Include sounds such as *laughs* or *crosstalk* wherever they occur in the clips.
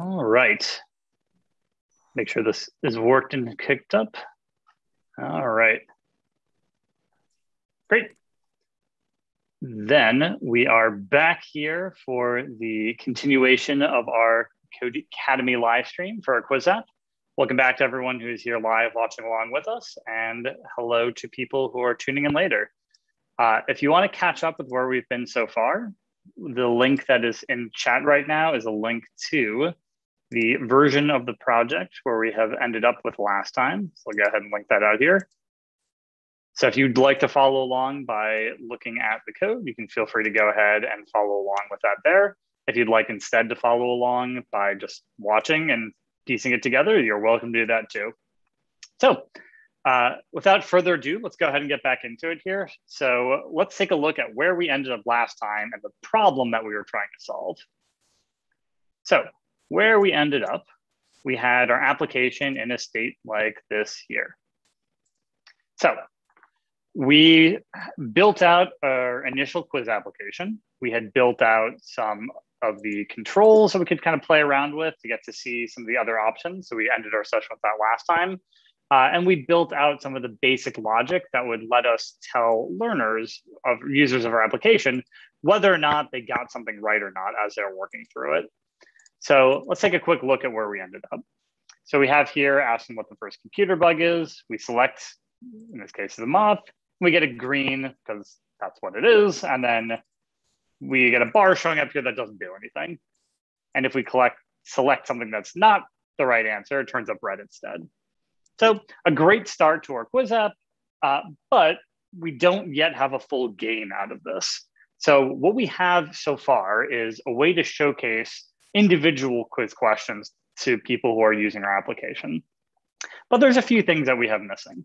All right. Make sure this is worked and kicked up. All right. Great. Then we are back here for the continuation of our Codecademy live stream for our quiz app. Welcome back to everyone who's here live watching along with us, and hello to people who are tuning in later. Uh, if you want to catch up with where we've been so far, the link that is in chat right now is a link to the version of the project where we have ended up with last time. So I'll go ahead and link that out here. So if you'd like to follow along by looking at the code, you can feel free to go ahead and follow along with that there. If you'd like instead to follow along by just watching and piecing it together, you're welcome to do that too. So uh, without further ado, let's go ahead and get back into it here. So let's take a look at where we ended up last time and the problem that we were trying to solve. So where we ended up, we had our application in a state like this here. So we built out our initial quiz application. We had built out some of the controls that we could kind of play around with to get to see some of the other options. So we ended our session with that last time. Uh, and we built out some of the basic logic that would let us tell learners of users of our application whether or not they got something right or not as they're working through it. So let's take a quick look at where we ended up. So we have here asking what the first computer bug is. We select, in this case, the moth. We get a green because that's what it is. And then we get a bar showing up here that doesn't do anything. And if we collect, select something that's not the right answer, it turns up red instead. So a great start to our quiz app, uh, but we don't yet have a full game out of this. So what we have so far is a way to showcase individual quiz questions to people who are using our application. But there's a few things that we have missing.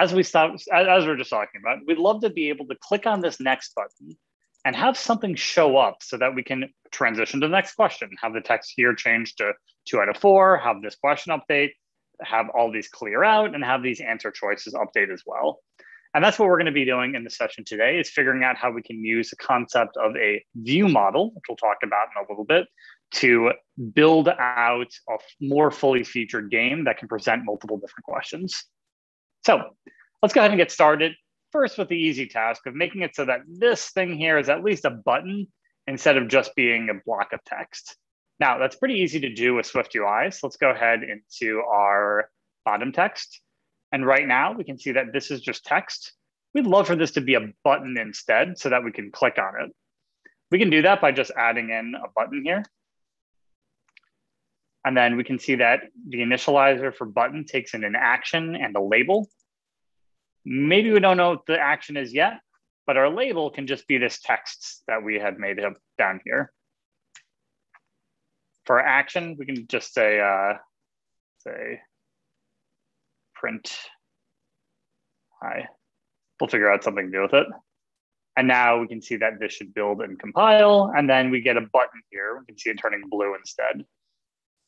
As we stop, as we are just talking about, we'd love to be able to click on this next button and have something show up so that we can transition to the next question, have the text here change to two out of four, have this question update, have all these clear out and have these answer choices update as well. And that's what we're going to be doing in the session today is figuring out how we can use the concept of a view model, which we'll talk about in a little bit, to build out a more fully featured game that can present multiple different questions. So let's go ahead and get started. First with the easy task of making it so that this thing here is at least a button instead of just being a block of text. Now that's pretty easy to do with SwiftUI. So let's go ahead into our bottom text. And right now we can see that this is just text. We'd love for this to be a button instead so that we can click on it. We can do that by just adding in a button here. And then we can see that the initializer for button takes in an action and a label. Maybe we don't know what the action is yet, but our label can just be this text that we had made up down here. For action, we can just say, uh, say print hi. We'll figure out something to do with it. And now we can see that this should build and compile. And then we get a button here. We can see it turning blue instead.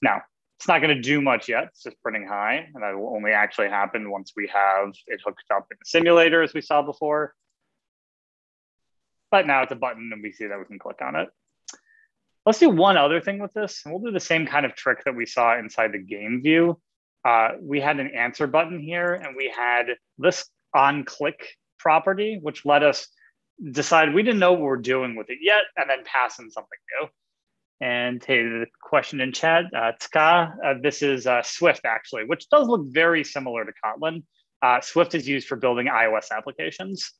Now, it's not going to do much yet. It's just printing hi, And that will only actually happen once we have it hooked up in the simulator, as we saw before. But now it's a button and we see that we can click on it. Let's do one other thing with this. And we'll do the same kind of trick that we saw inside the game view. Uh, we had an answer button here and we had this on click property, which let us decide we didn't know what we're doing with it yet and then pass in something new. And hey, the question in chat, uh, Tka, uh, this is uh, Swift actually, which does look very similar to Kotlin. Uh, Swift is used for building iOS applications.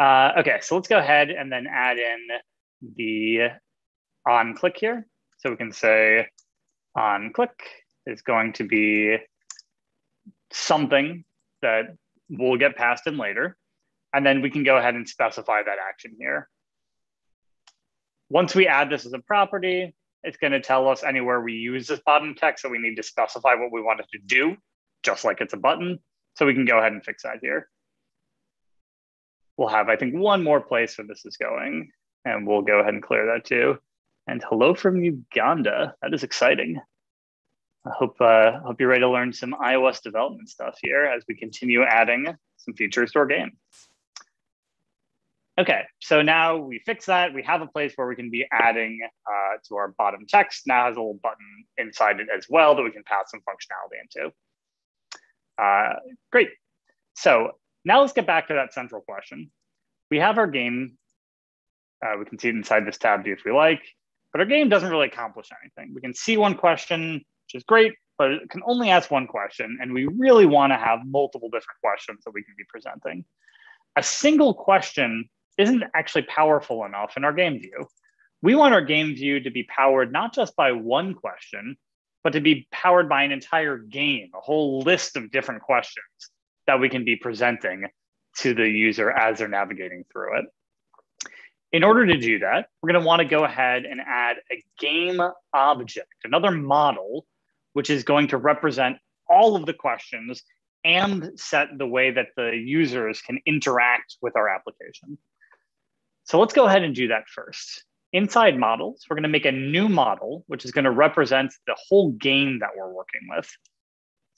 Uh, okay, so let's go ahead and then add in the on click here. So we can say on click is going to be something that we'll get passed in later. And then we can go ahead and specify that action here. Once we add this as a property, it's going to tell us anywhere we use this bottom text. So we need to specify what we want it to do, just like it's a button. So we can go ahead and fix that here. We'll have, I think, one more place where this is going, and we'll go ahead and clear that too. And hello from Uganda. That is exciting. I hope, uh, hope you're ready to learn some iOS development stuff here as we continue adding some features to our game. Okay, so now we fix that. We have a place where we can be adding uh, to our bottom text. Now has a little button inside it as well that we can pass some functionality into. Uh, great. So now let's get back to that central question. We have our game. Uh, we can see it inside this tab view if we like, but our game doesn't really accomplish anything. We can see one question, which is great, but it can only ask one question. And we really want to have multiple different questions that we can be presenting. A single question isn't actually powerful enough in our game view. We want our game view to be powered not just by one question, but to be powered by an entire game, a whole list of different questions that we can be presenting to the user as they're navigating through it. In order to do that, we're going to want to go ahead and add a game object, another model, which is going to represent all of the questions and set the way that the users can interact with our application. So let's go ahead and do that first. Inside models, we're going to make a new model, which is going to represent the whole game that we're working with.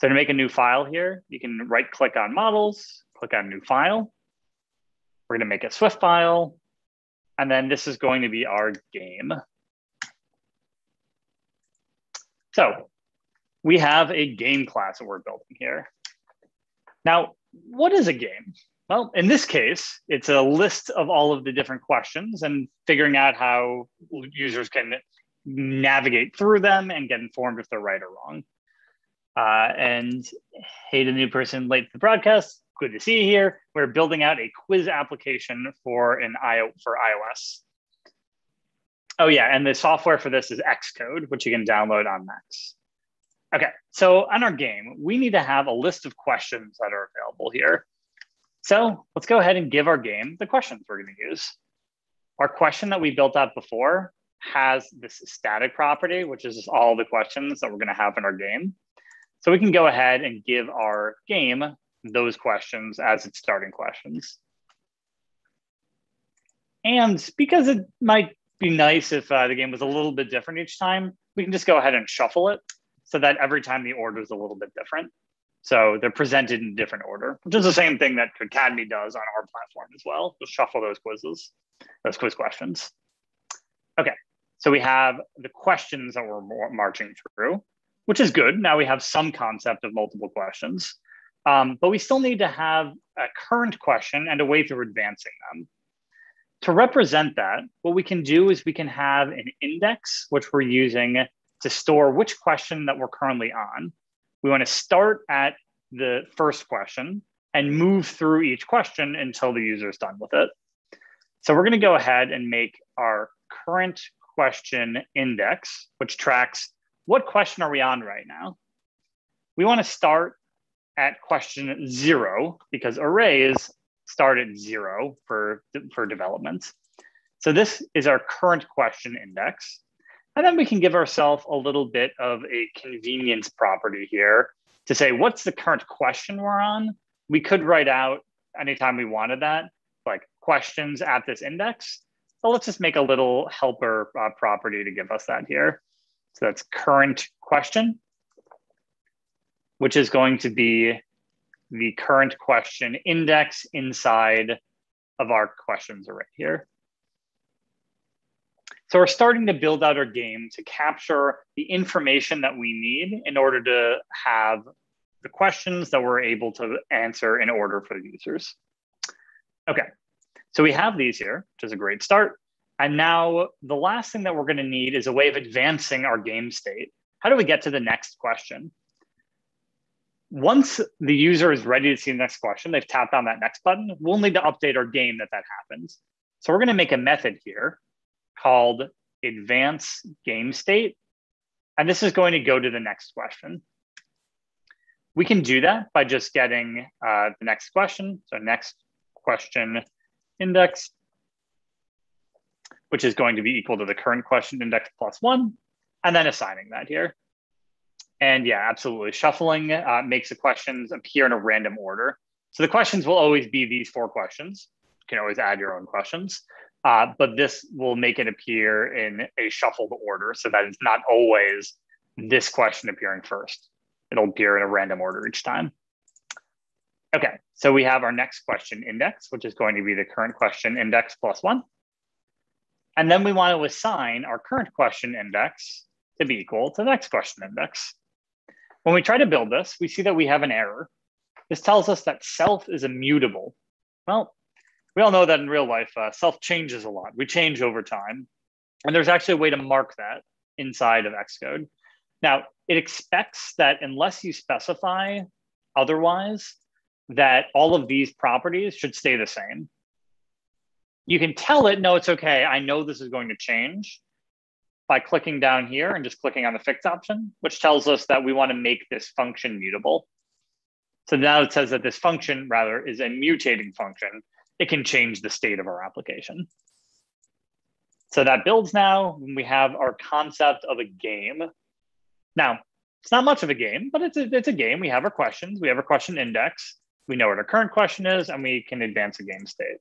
So to make a new file here, you can right click on models, click on new file. We're going to make a Swift file. And then this is going to be our game. So we have a game class that we're building here. Now, what is a game? Well, in this case, it's a list of all of the different questions and figuring out how users can navigate through them and get informed if they're right or wrong. Uh, and hey, the new person late to the broadcast, good to see you here. We're building out a quiz application for an IO for iOS. Oh yeah, and the software for this is Xcode, which you can download on Macs. Okay, so on our game, we need to have a list of questions that are available here. So let's go ahead and give our game the questions we're gonna use. Our question that we built out before has this static property, which is all the questions that we're gonna have in our game. So we can go ahead and give our game those questions as its starting questions. And because it might be nice if uh, the game was a little bit different each time, we can just go ahead and shuffle it so that every time the order is a little bit different. So they're presented in different order, which is the same thing that Academy does on our platform as well. Just shuffle those quizzes, those quiz questions. Okay, so we have the questions that we're marching through, which is good. Now we have some concept of multiple questions, um, but we still need to have a current question and a way through advancing them. To represent that, what we can do is we can have an index, which we're using to store which question that we're currently on. We want to start at the first question and move through each question until the user is done with it. So we're going to go ahead and make our current question index, which tracks what question are we on right now. We want to start at question zero because arrays start at zero for, for development. So this is our current question index. And then we can give ourselves a little bit of a convenience property here to say, what's the current question we're on? We could write out anytime we wanted that, like questions at this index. So let's just make a little helper uh, property to give us that here. So that's current question, which is going to be the current question index inside of our questions array here. So we're starting to build out our game to capture the information that we need in order to have the questions that we're able to answer in order for the users. Okay, so we have these here, which is a great start. And now the last thing that we're gonna need is a way of advancing our game state. How do we get to the next question? Once the user is ready to see the next question, they've tapped on that next button, we'll need to update our game that that happens. So we're gonna make a method here called advance game state. And this is going to go to the next question. We can do that by just getting uh, the next question. So next question index, which is going to be equal to the current question index plus one, and then assigning that here. And yeah, absolutely. Shuffling uh, makes the questions appear in a random order. So the questions will always be these four questions. You can always add your own questions. Uh, but this will make it appear in a shuffled order so that it's not always this question appearing first. It'll appear in a random order each time. Okay, so we have our next question index, which is going to be the current question index plus one. And then we want to assign our current question index to be equal to the next question index. When we try to build this, we see that we have an error. This tells us that self is immutable. Well, we all know that in real life, uh, self changes a lot. We change over time. And there's actually a way to mark that inside of Xcode. Now, it expects that unless you specify otherwise, that all of these properties should stay the same. You can tell it, no, it's okay. I know this is going to change by clicking down here and just clicking on the fix option, which tells us that we want to make this function mutable. So now it says that this function rather is a mutating function. It can change the state of our application. So that builds now. We have our concept of a game. Now, it's not much of a game, but it's a, it's a game. We have our questions. We have our question index. We know what our current question is, and we can advance a game state.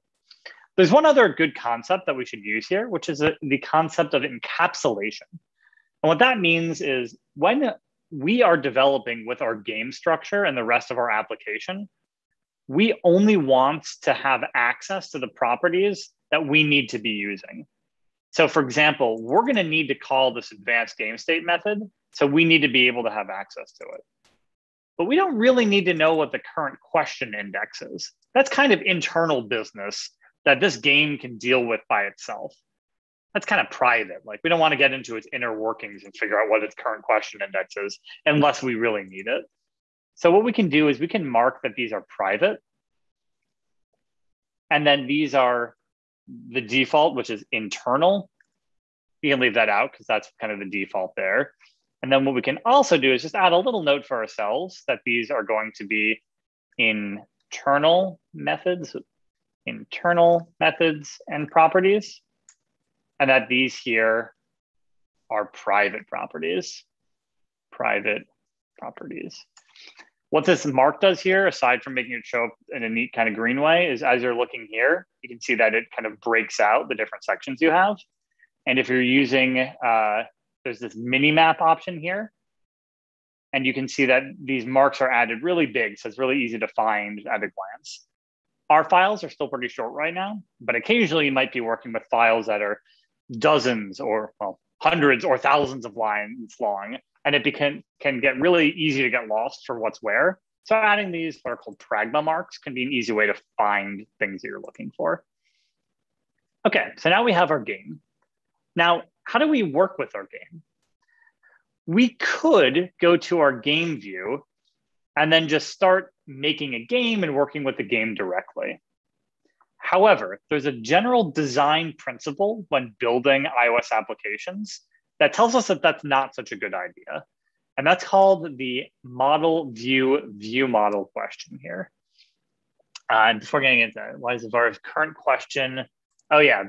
There's one other good concept that we should use here, which is a, the concept of encapsulation. And what that means is when we are developing with our game structure and the rest of our application, we only want to have access to the properties that we need to be using. So for example, we're gonna need to call this advanced game state method. So we need to be able to have access to it. But we don't really need to know what the current question index is. That's kind of internal business that this game can deal with by itself. That's kind of private. Like we don't want to get into its inner workings and figure out what its current question index is unless we really need it. So what we can do is we can mark that these are private. And then these are the default, which is internal. You can leave that out because that's kind of the default there. And then what we can also do is just add a little note for ourselves that these are going to be internal methods, internal methods and properties, and that these here are private properties, private properties. What this mark does here, aside from making it show up in a neat kind of green way, is as you're looking here, you can see that it kind of breaks out the different sections you have. And if you're using, uh, there's this mini map option here. And you can see that these marks are added really big, so it's really easy to find at a glance. Our files are still pretty short right now, but occasionally you might be working with files that are dozens or well, hundreds or thousands of lines long and it can, can get really easy to get lost for what's where. So adding these what are called pragma marks can be an easy way to find things that you're looking for. Okay, so now we have our game. Now, how do we work with our game? We could go to our game view and then just start making a game and working with the game directly. However, there's a general design principle when building iOS applications that tells us that that's not such a good idea. And that's called the model view view model question here. Uh, and before getting into that, why is our current question? Oh yeah,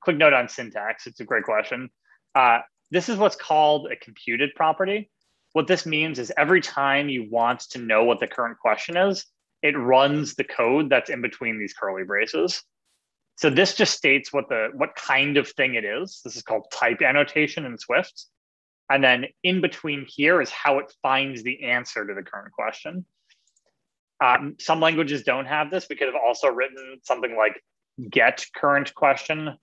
quick note on syntax. It's a great question. Uh, this is what's called a computed property. What this means is every time you want to know what the current question is, it runs the code that's in between these curly braces. So this just states what the what kind of thing it is. This is called type annotation in Swift. And then in between here is how it finds the answer to the current question. Um, some languages don't have this. We could have also written something like get current question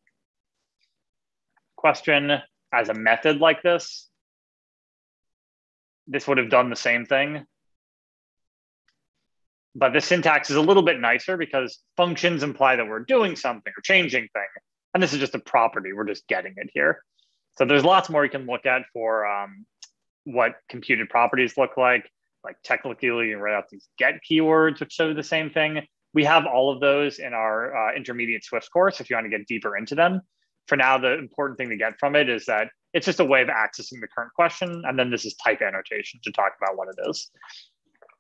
question as a method like this. This would have done the same thing but the syntax is a little bit nicer because functions imply that we're doing something or changing thing. And this is just a property. We're just getting it here. So there's lots more you can look at for um, what computed properties look like. Like technically, you write out these get keywords, which show the same thing. We have all of those in our uh, intermediate Swift course if you want to get deeper into them. For now, the important thing to get from it is that it's just a way of accessing the current question. And then this is type annotation to talk about what it is.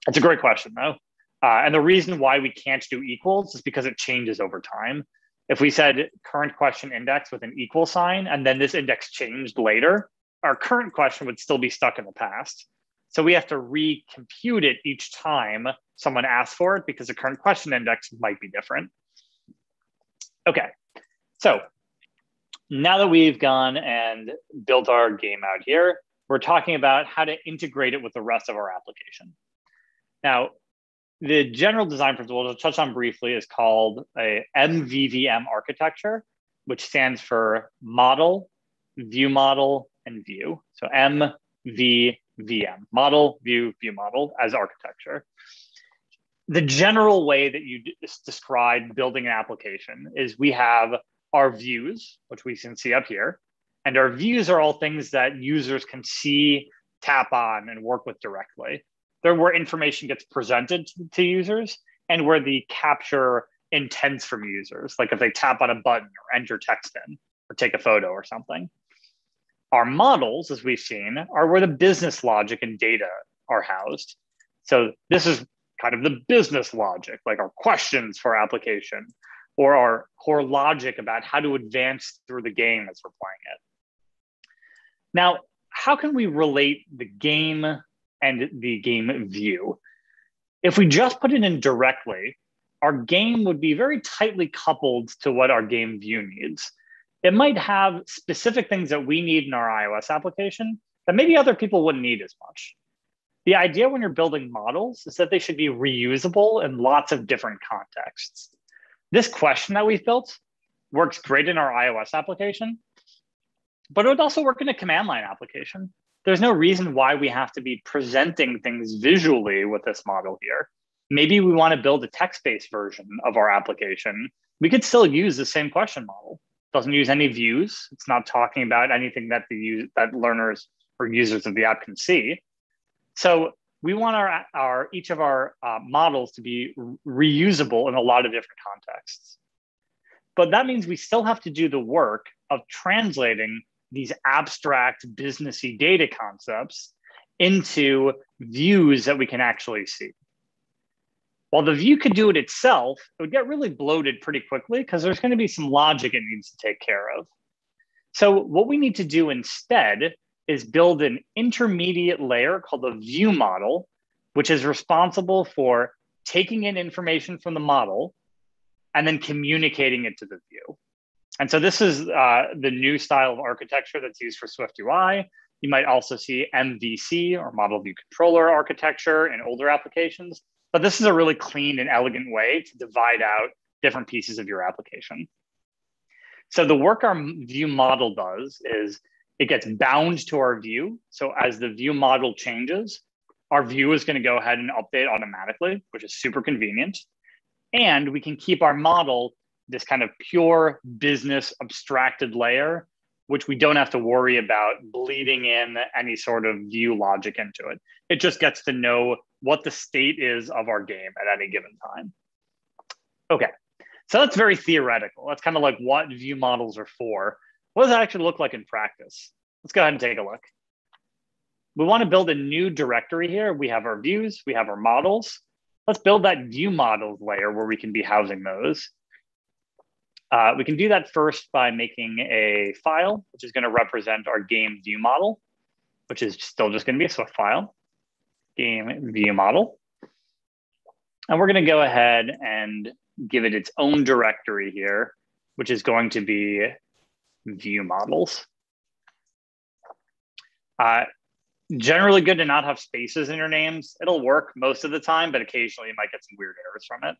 It's a great question, though. Uh, and the reason why we can't do equals is because it changes over time. If we said current question index with an equal sign, and then this index changed later, our current question would still be stuck in the past. So we have to recompute it each time someone asks for it because the current question index might be different. Okay, so now that we've gone and built our game out here, we're talking about how to integrate it with the rest of our application. Now, the general design principle to touch on briefly is called a MVVM architecture, which stands for model, view model, and view. So MVVM, model, view, view model as architecture. The general way that you describe building an application is we have our views, which we can see up here. And our views are all things that users can see, tap on, and work with directly. They're where information gets presented to users and where the capture intents from users, like if they tap on a button or enter text in or take a photo or something. Our models, as we've seen, are where the business logic and data are housed. So this is kind of the business logic, like our questions for application or our core logic about how to advance through the game as we're playing it. Now, how can we relate the game and the game view? If we just put it in directly, our game would be very tightly coupled to what our game view needs. It might have specific things that we need in our iOS application that maybe other people wouldn't need as much. The idea when you're building models is that they should be reusable in lots of different contexts. This question that we've built works great in our iOS application, but it would also work in a command line application. There's no reason why we have to be presenting things visually with this model here. Maybe we want to build a text-based version of our application. We could still use the same question model. It doesn't use any views. It's not talking about anything that the that learners or users of the app can see. So we want our, our each of our uh, models to be reusable in a lot of different contexts. But that means we still have to do the work of translating these abstract businessy data concepts into views that we can actually see. While the view could do it itself, it would get really bloated pretty quickly because there's going to be some logic it needs to take care of. So what we need to do instead is build an intermediate layer called the view model, which is responsible for taking in information from the model and then communicating it to the view. And so this is uh, the new style of architecture that's used for SwiftUI. You might also see MVC or model view controller architecture in older applications, but this is a really clean and elegant way to divide out different pieces of your application. So the work our view model does is it gets bound to our view. So as the view model changes, our view is going to go ahead and update automatically, which is super convenient. And we can keep our model this kind of pure business abstracted layer, which we don't have to worry about bleeding in any sort of view logic into it. It just gets to know what the state is of our game at any given time. Okay, so that's very theoretical. That's kind of like what view models are for. What does that actually look like in practice? Let's go ahead and take a look. We want to build a new directory here. We have our views, we have our models. Let's build that view models layer where we can be housing those. Uh, we can do that first by making a file, which is going to represent our game view model, which is still just going to be a Swift file, game view model. And we're going to go ahead and give it its own directory here, which is going to be view models. Uh, generally good to not have spaces in your names. It'll work most of the time, but occasionally you might get some weird errors from it.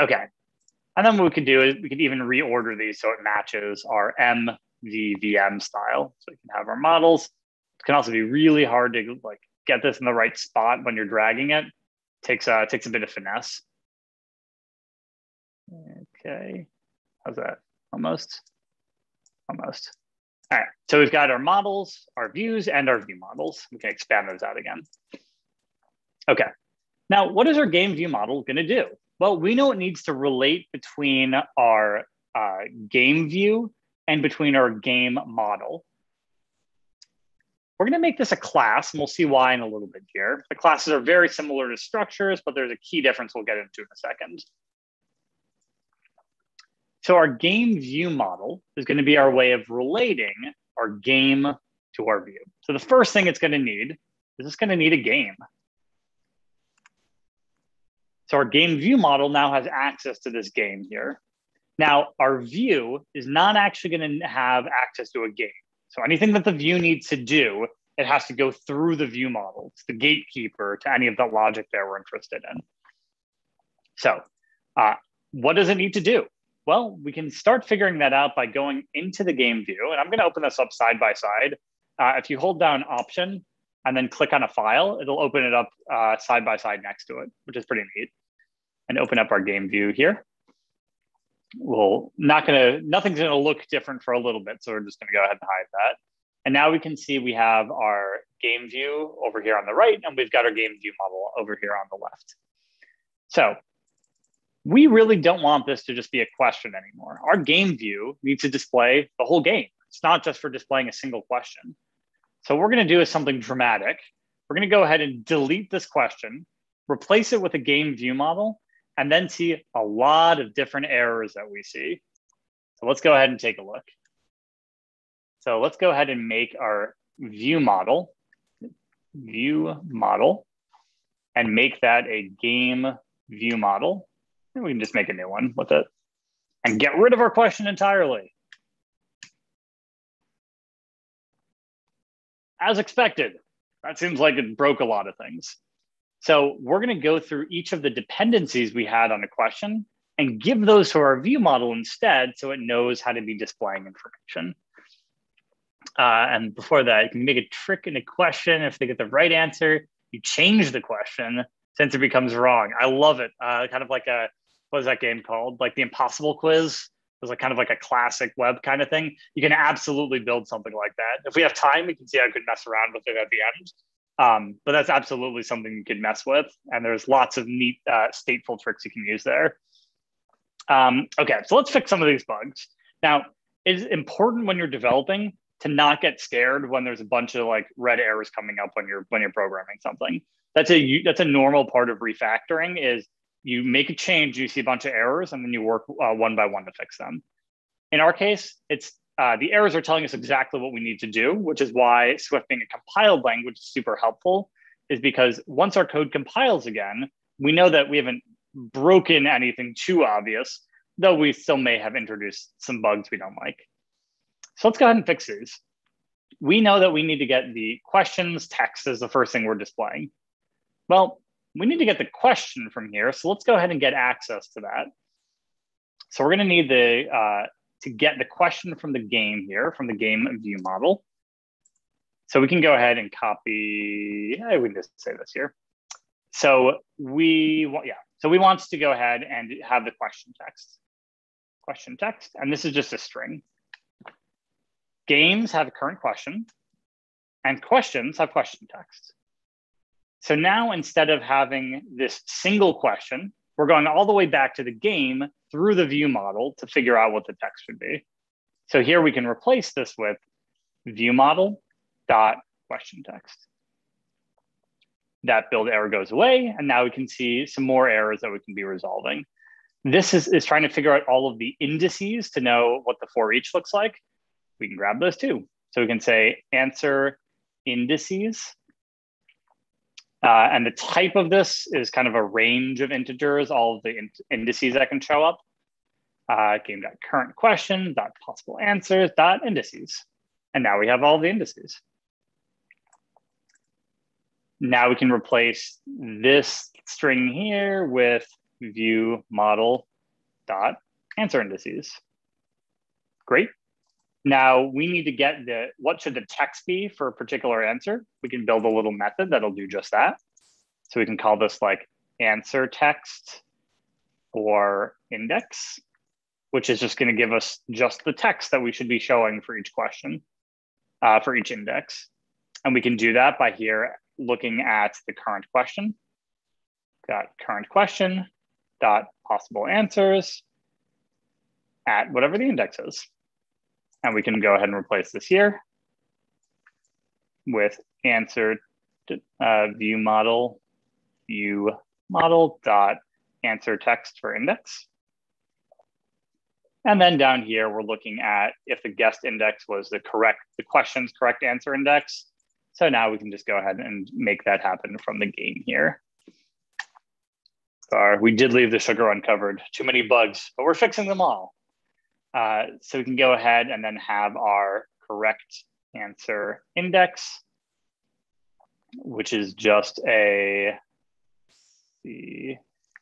Okay, and then what we could do is we could even reorder these so it matches our MVVM style. So we can have our models. It can also be really hard to like get this in the right spot when you're dragging it. Takes a, takes a bit of finesse. Okay, how's that? Almost, almost. All right, so we've got our models, our views, and our view models. We can expand those out again. Okay, now what is our game view model gonna do? Well, we know it needs to relate between our uh, game view and between our game model. We're going to make this a class, and we'll see why in a little bit here. The classes are very similar to structures, but there's a key difference we'll get into in a second. So our game view model is going to be our way of relating our game to our view. So the first thing it's going to need is it's going to need a game. So our game view model now has access to this game here. Now our view is not actually going to have access to a game. So anything that the view needs to do it has to go through the view model. It's the gatekeeper to any of the logic that we're interested in. So uh, what does it need to do? Well, we can start figuring that out by going into the game view. And I'm going to open this up side by side. Uh, if you hold down Option and then click on a file, it'll open it up uh, side by side next to it, which is pretty neat. And open up our game view here. We'll not to, nothing's to look different for a little bit. So we're just to go ahead and hide that. And now we can see we have our game view over here on the right, and we've got our game view model over here on the left. So we really don't want this to just be a question anymore. Our game view needs to display the whole game. It's not just for displaying a single question. So what we're to do is something dramatic. We're to go ahead and delete this question, replace it with a game view model, and then see a lot of different errors that we see. So let's go ahead and take a look. So let's go ahead and make our view model, view model, and make that a game view model. And we can just make a new one with it and get rid of our question entirely. As expected, that seems like it broke a lot of things. So we're gonna go through each of the dependencies we had on a question and give those to our view model instead so it knows how to be displaying information. Uh, and before that, you can make a trick in a question. If they get the right answer, you change the question since it becomes wrong. I love it. Uh, kind of like a what is that game called? Like the Impossible Quiz. It was like kind of like a classic web kind of thing. You can absolutely build something like that. If we have time, we can see I could mess around with it at the end. Um, but that's absolutely something you can mess with. And there's lots of neat uh, stateful tricks you can use there. Um, okay, so let's fix some of these bugs. Now, it's important when you're developing to not get scared when there's a bunch of like red errors coming up when you're when you're programming something. That's a that's a normal part of refactoring is you make a change, you see a bunch of errors, and then you work uh, one by one to fix them. In our case, it's uh, the errors are telling us exactly what we need to do, which is why Swift being a compiled language is super helpful, is because once our code compiles again, we know that we haven't broken anything too obvious, though we still may have introduced some bugs we don't like. So let's go ahead and fix these. We know that we need to get the questions text as the first thing we're displaying. Well, we need to get the question from here. So let's go ahead and get access to that. So we're gonna need the, uh, to get the question from the game here, from the game view model. So we can go ahead and copy, we can just say this here. So we, want, yeah, so we want to go ahead and have the question text. Question text, and this is just a string. Games have a current question, and questions have question text. So now instead of having this single question, we're going all the way back to the game through the view model to figure out what the text should be. So here we can replace this with view model dot question text. That build error goes away, and now we can see some more errors that we can be resolving. This is, is trying to figure out all of the indices to know what the for each looks like. We can grab those too. So we can say answer indices uh, and the type of this is kind of a range of integers, all of the in indices that can show up. Uh, game dot current question, dot possible answers, dot indices. And now we have all the indices. Now we can replace this string here with view model dot answer indices. Great. Now we need to get the, what should the text be for a particular answer? We can build a little method that'll do just that. So we can call this like answer text or index, which is just gonna give us just the text that we should be showing for each question, uh, for each index. And we can do that by here looking at the current question. Got current question dot possible answers at whatever the index is. And we can go ahead and replace this here with answer uh, view model view model dot answer text for index. And then down here, we're looking at if the guessed index was the correct, the question's correct answer index. So now we can just go ahead and make that happen from the game here. Sorry, we did leave the sugar uncovered. Too many bugs, but we're fixing them all. Uh, so we can go ahead and then have our correct answer index which is just a the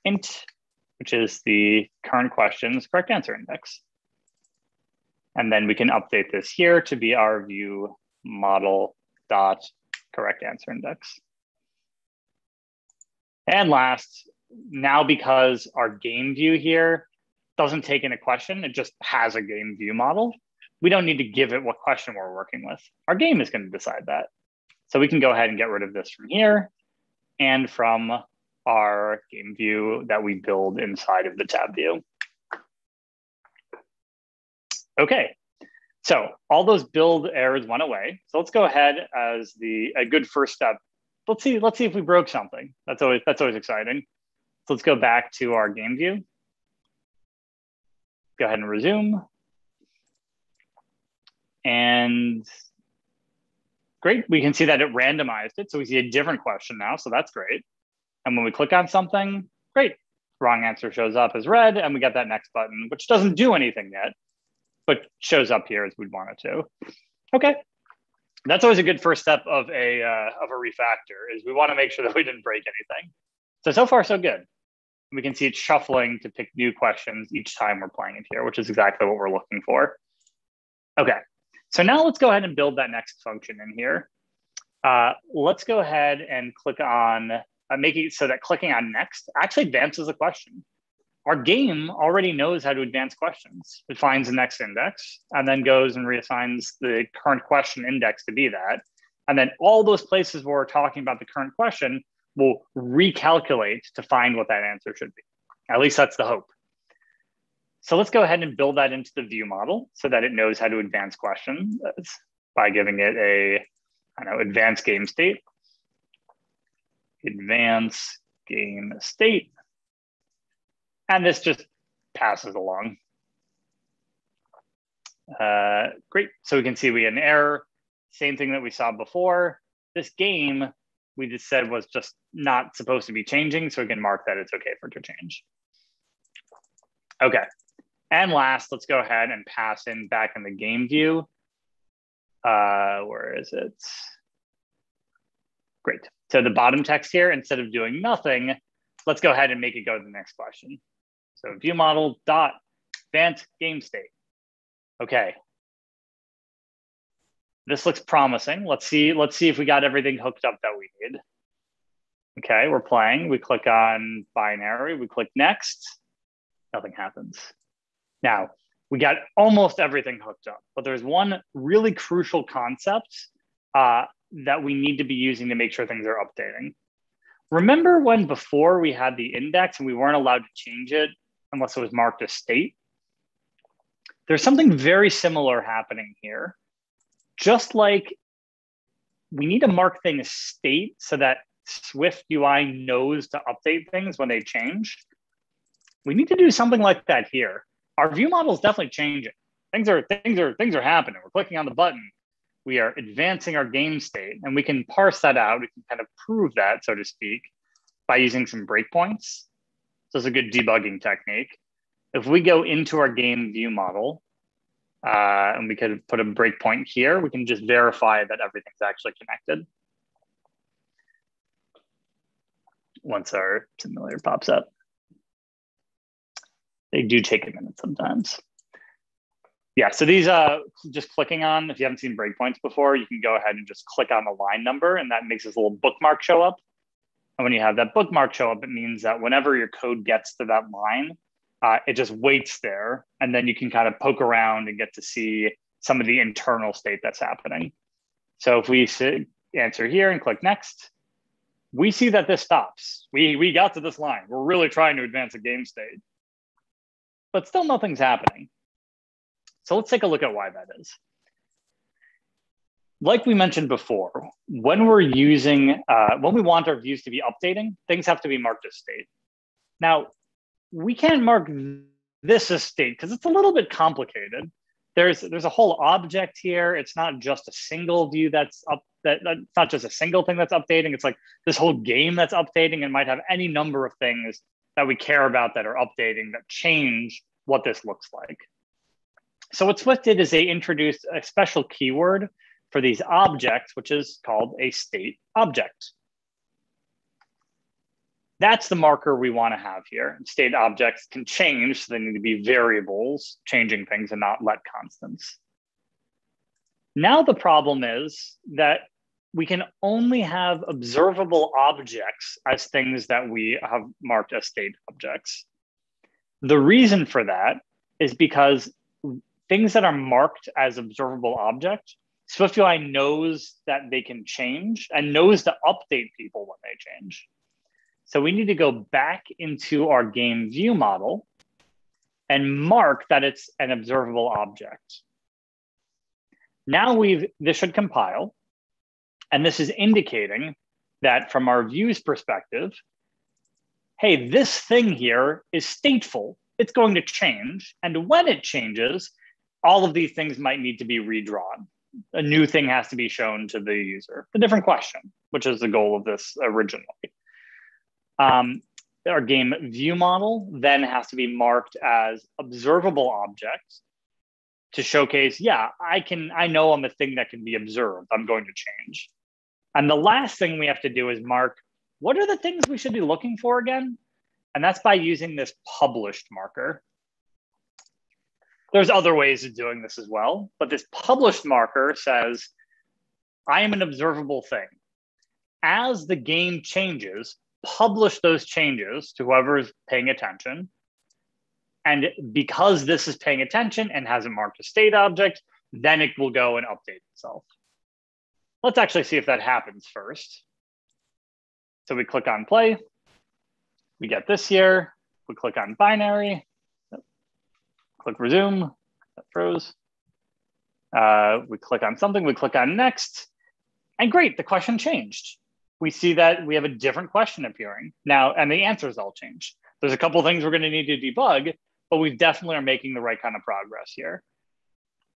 int, which is the current question's correct answer index. And then we can update this here to be our view model dot correct answer index. And last, now because our game view here doesn't take in a question, it just has a game view model. We don't need to give it what question we're working with. Our game is going to decide that. So we can go ahead and get rid of this from here and from our game view that we build inside of the tab view. Okay, so all those build errors went away. So let's go ahead as the a good first step. Let's see, let's see if we broke something. That's always that's always exciting. So let's go back to our game view. Go ahead and resume. And great, we can see that it randomized it. So we see a different question now, so that's great. And when we click on something, great, wrong answer shows up as red and we get that next button, which doesn't do anything yet, but shows up here as we'd want it to. Okay, that's always a good first step of a, uh, of a refactor is we wanna make sure that we didn't break anything. So, so far so good. We can see it shuffling to pick new questions each time we're playing it here, which is exactly what we're looking for. Okay, so now let's go ahead and build that next function in here. Uh, let's go ahead and click on uh, making it so that clicking on next actually advances a question. Our game already knows how to advance questions. It finds the next index and then goes and reassigns the current question index to be that. And then all those places where we're talking about the current question will recalculate to find what that answer should be. At least that's the hope. So let's go ahead and build that into the view model so that it knows how to advance questions by giving it a, I know, advanced game state. Advance game state. And this just passes along. Uh, great. So we can see we had an error. Same thing that we saw before. This game we just said was just not supposed to be changing. So we can mark that it's okay for it to change. Okay. And last, let's go ahead and pass in back in the game view. Uh, where is it? Great. So the bottom text here, instead of doing nothing, let's go ahead and make it go to the next question. So view model dot advanced game state. Okay. This looks promising. Let's see, let's see if we got everything hooked up that we need. Okay, we're playing. We click on binary, we click next, nothing happens. Now, we got almost everything hooked up, but there's one really crucial concept uh, that we need to be using to make sure things are updating. Remember when before we had the index and we weren't allowed to change it unless it was marked as state? There's something very similar happening here. Just like we need to mark things state so that SwiftUI knows to update things when they change. We need to do something like that here our view model is definitely changing. Things are things are things are happening. We're clicking on the button. We are advancing our game state, and we can parse that out. We can kind of prove that, so to speak, by using some breakpoints. So it's a good debugging technique. If we go into our game view model, uh, and we could put a breakpoint here, we can just verify that everything's actually connected. Once our simulator pops up they do take a minute sometimes. Yeah, so these uh, just clicking on, if you haven't seen breakpoints before, you can go ahead and just click on the line number and that makes this little bookmark show up. And when you have that bookmark show up, it means that whenever your code gets to that line, uh, it just waits there. And then you can kind of poke around and get to see some of the internal state that's happening. So if we sit, answer here and click next, we see that this stops. We, we got to this line. We're really trying to advance a game state but still nothing's happening. So let's take a look at why that is. Like we mentioned before, when we're using, uh, when we want our views to be updating, things have to be marked as state. Now, we can't mark this as state because it's a little bit complicated. There's, there's a whole object here. It's not just a single view that's up, that, that's not just a single thing that's updating. It's like this whole game that's updating and might have any number of things that we care about that are updating that change what this looks like. So what Swift did is they introduced a special keyword for these objects, which is called a state object. That's the marker we want to have here. State objects can change, so they need to be variables, changing things and not let constants. Now the problem is that we can only have observable objects as things that we have marked as state objects. The reason for that is because things that are marked as observable objects, SwiftUI knows that they can change and knows to update people when they change. So we need to go back into our game view model and mark that it's an observable object. Now we've, this should compile. And this is indicating that from our views perspective, hey, this thing here is stateful. It's going to change. And when it changes, all of these things might need to be redrawn. A new thing has to be shown to the user. A different question, which is the goal of this originally. Um, our game view model then has to be marked as observable objects to showcase, yeah, I can, I know I'm a thing that can be observed. I'm going to change. And the last thing we have to do is mark what are the things we should be looking for again? And that's by using this published marker. There's other ways of doing this as well, but this published marker says, I am an observable thing. As the game changes, publish those changes to whoever is paying attention. And because this is paying attention and hasn't marked a state object, then it will go and update itself. Let's actually see if that happens first. So we click on play. We get this here. We click on binary. Click resume. That froze. Uh, we click on something. We click on next. And great, the question changed. We see that we have a different question appearing now, and the answers all change. There's a couple things we're going to need to debug, but we definitely are making the right kind of progress here.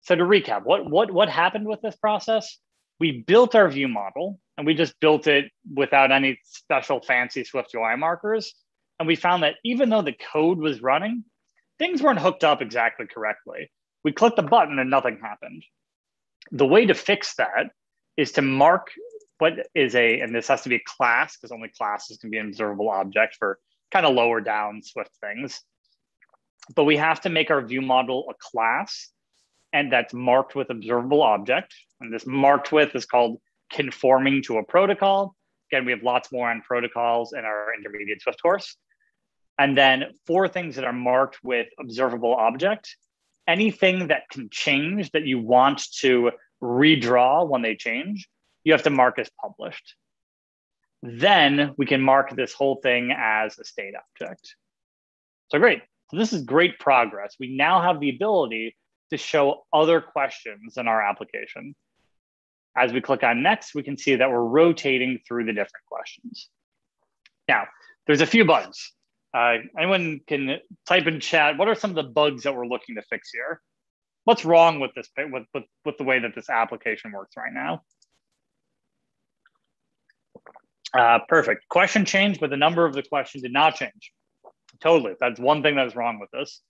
So to recap, what what what happened with this process? we built our view model and we just built it without any special fancy SwiftUI markers. And we found that even though the code was running, things weren't hooked up exactly correctly. We clicked the button and nothing happened. The way to fix that is to mark what is a, and this has to be a class because only classes can be an observable object for kind of lower down Swift things. But we have to make our view model a class and that's marked with observable object. And this marked with is called conforming to a protocol. Again, we have lots more on protocols in our intermediate Swift course. And then four things that are marked with observable object. Anything that can change that you want to redraw when they change, you have to mark as published. Then we can mark this whole thing as a state object. So great. So this is great progress. We now have the ability to show other questions in our application. As we click on next, we can see that we're rotating through the different questions. Now, there's a few bugs. Uh, anyone can type in chat, what are some of the bugs that we're looking to fix here? What's wrong with this, with, with, with the way that this application works right now? Uh, perfect. Question changed, but the number of the question did not change. Totally. That's one thing that's wrong with this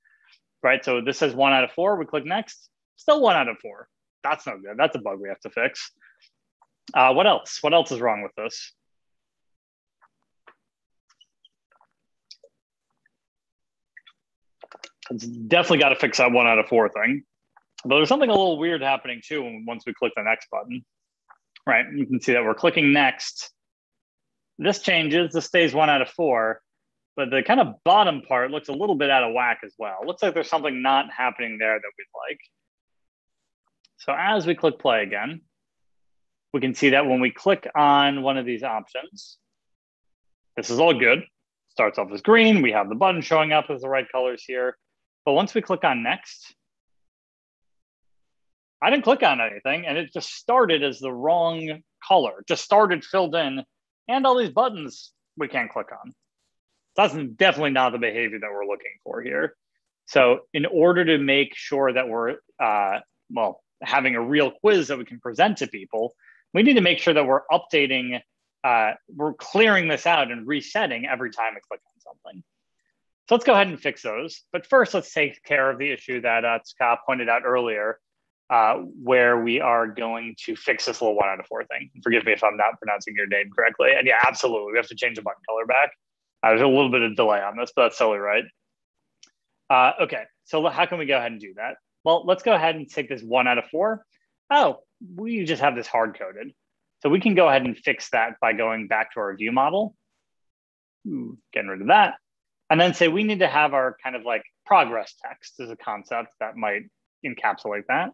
right? So this says one out of four. We click next, still one out of four. That's no good. That's a bug we have to fix. Uh, what else? What else is wrong with this? It's definitely got to fix that one out of four thing. But there's something a little weird happening too once we click the next button, right? You can see that we're clicking next. This changes, this stays one out of four but the kind of bottom part looks a little bit out of whack as well. Looks like there's something not happening there that we'd like. So as we click play again, we can see that when we click on one of these options, this is all good. Starts off as green. We have the button showing up as the right colors here. But once we click on next, I didn't click on anything and it just started as the wrong color, just started filled in and all these buttons we can't click on that's definitely not the behavior that we're looking for here. So in order to make sure that we're, uh, well, having a real quiz that we can present to people, we need to make sure that we're updating, uh, we're clearing this out and resetting every time we click on something. So let's go ahead and fix those. But first, let's take care of the issue that uh, Scott pointed out earlier uh, where we are going to fix this little one out of four thing. Forgive me if I'm not pronouncing your name correctly. And yeah, absolutely. We have to change the button color back. Uh, there's a little bit of delay on this, but that's totally right. Uh, okay, so how can we go ahead and do that? Well, let's go ahead and take this one out of four. Oh, we just have this hard coded. So we can go ahead and fix that by going back to our view model, Ooh, getting rid of that. And then say we need to have our kind of like progress text as a concept that might encapsulate that.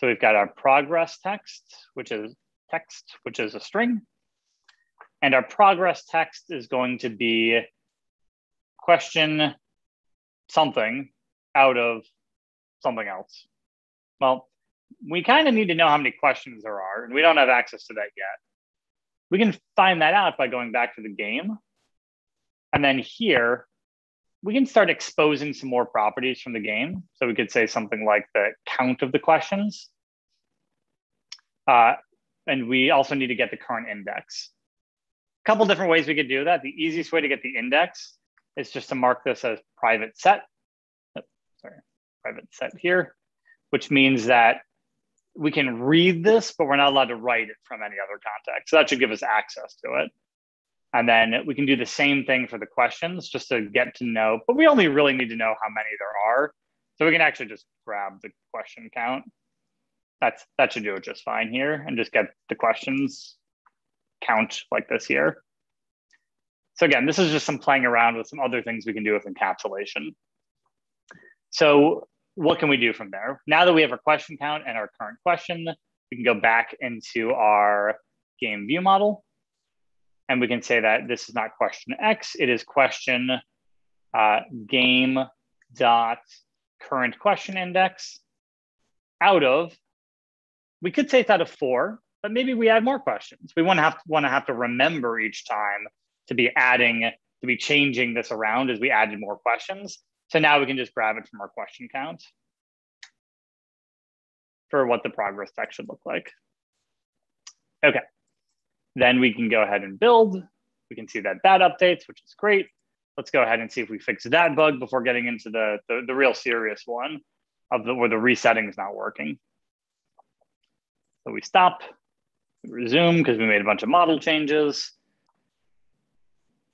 So we've got our progress text, which is text, which is a string. And our progress text is going to be question something out of something else. Well, we kind of need to know how many questions there are, and we don't have access to that yet. We can find that out by going back to the game. And then here, we can start exposing some more properties from the game. So we could say something like the count of the questions. Uh, and we also need to get the current index. A couple different ways we could do that. The easiest way to get the index is just to mark this as private set. Sorry, private set here, which means that we can read this, but we're not allowed to write it from any other context. So that should give us access to it. And then we can do the same thing for the questions just to get to know, but we only really need to know how many there are. So we can actually just grab the question count. That's that should do it just fine here and just get the questions count like this here. So again, this is just some playing around with some other things we can do with encapsulation. So what can we do from there? Now that we have our question count and our current question, we can go back into our game view model. And we can say that this is not question X, it is question uh, game dot current question index out of, we could say it's out of four, but maybe we add more questions. We want to have to want to have to remember each time to be adding, to be changing this around as we added more questions. So now we can just grab it from our question count for what the progress text should look like. Okay, then we can go ahead and build. We can see that that updates, which is great. Let's go ahead and see if we fix that bug before getting into the, the, the real serious one of the, where the resetting is not working. So we stop, we resume because we made a bunch of model changes.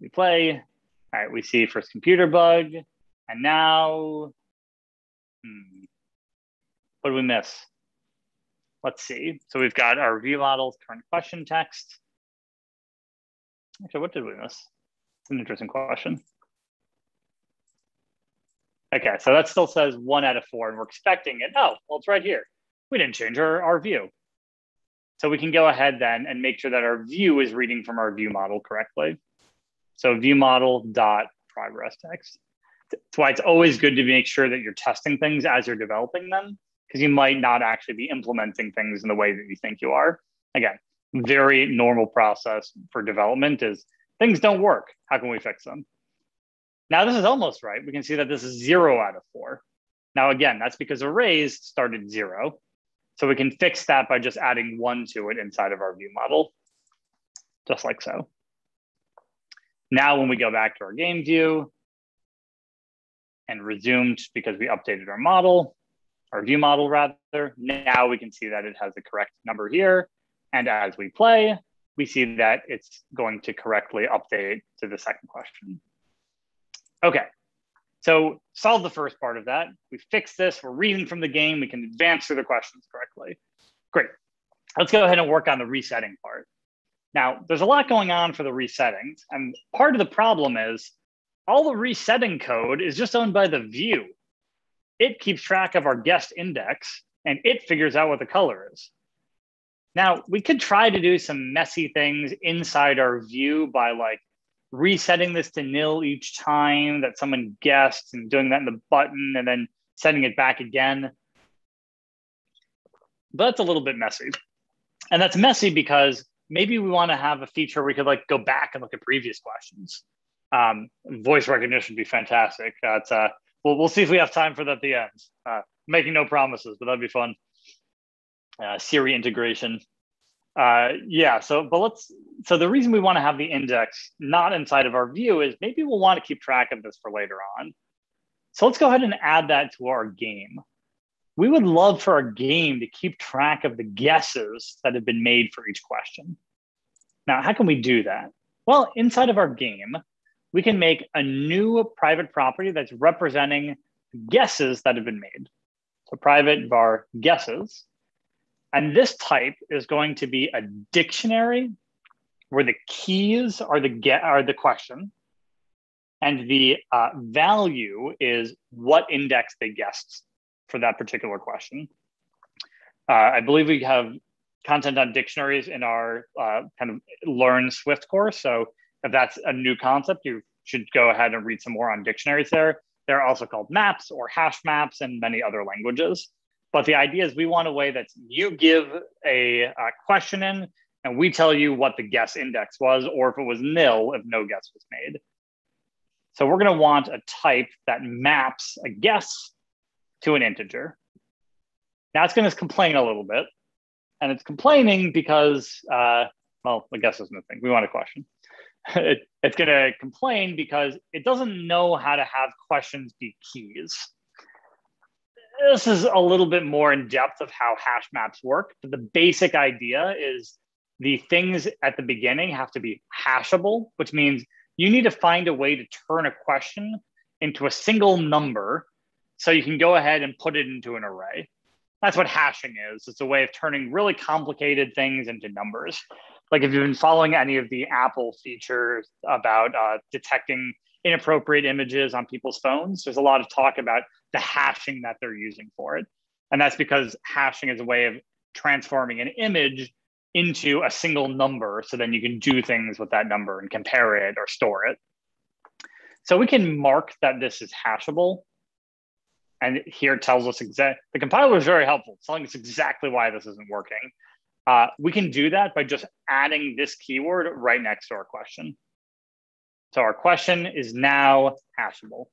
We play. All right, we see first computer bug. And now, hmm, what do we miss? Let's see. So we've got our view models, current question text. Actually, what did we miss? It's an interesting question. Okay, so that still says one out of four, and we're expecting it. Oh, well, it's right here. We didn't change our, our view. So we can go ahead then and make sure that our view is reading from our view model correctly. So view model dot progress text. That's why it's always good to make sure that you're testing things as you're developing them, because you might not actually be implementing things in the way that you think you are. Again, very normal process for development is things don't work. How can we fix them? Now this is almost right. We can see that this is zero out of four. Now again, that's because arrays started zero. So we can fix that by just adding one to it inside of our view model, just like so. Now when we go back to our game view, and resumed because we updated our model, our view model rather. Now we can see that it has the correct number here. And as we play, we see that it's going to correctly update to the second question. Okay, so solve the first part of that. We fixed this, we're reading from the game, we can advance through the questions correctly. Great, let's go ahead and work on the resetting part. Now, there's a lot going on for the resettings, and part of the problem is all the resetting code is just owned by the view. It keeps track of our guessed index and it figures out what the color is. Now, we could try to do some messy things inside our view by like resetting this to nil each time that someone guessed and doing that in the button and then setting it back again. But that's a little bit messy. And that's messy because maybe we want to have a feature where we could like go back and look at previous questions um, voice recognition would be fantastic. It's, uh, we'll, we'll see if we have time for that at the end. Uh, making no promises, but that'd be fun. Uh, Siri integration. Uh, yeah, so, but let's, so the reason we want to have the index not inside of our view is maybe we'll want to keep track of this for later on. So let's go ahead and add that to our game. we would love for our game to keep track of the guesses that have been made for each question. Now, how can we do that? Well, inside of our game, we can make a new private property that's representing guesses that have been made. So private var guesses. And this type is going to be a dictionary where the keys are the get are the question, and the uh, value is what index they guessed for that particular question. Uh, I believe we have content on dictionaries in our uh, kind of learn Swift course. So if that's a new concept, you should go ahead and read some more on dictionaries there. They're also called maps or hash maps in many other languages. But the idea is we want a way that you give a, a question in and we tell you what the guess index was, or if it was nil, if no guess was made. So we're gonna want a type that maps a guess to an integer. Now it's gonna complain a little bit. And it's complaining because, uh, well, I guess isn't a thing. We want a question. *laughs* it, it's going to complain because it doesn't know how to have questions be keys. This is a little bit more in depth of how hash maps work, but the basic idea is the things at the beginning have to be hashable, which means you need to find a way to turn a question into a single number so you can go ahead and put it into an array. That's what hashing is. It's a way of turning really complicated things into numbers like if you've been following any of the Apple features about uh, detecting inappropriate images on people's phones, there's a lot of talk about the hashing that they're using for it. And that's because hashing is a way of transforming an image into a single number so then you can do things with that number and compare it or store it. So we can mark that this is hashable. And here tells us exactly, the compiler is very helpful, telling us exactly why this isn't working. Uh, we can do that by just adding this keyword right next to our question. So our question is now hashable.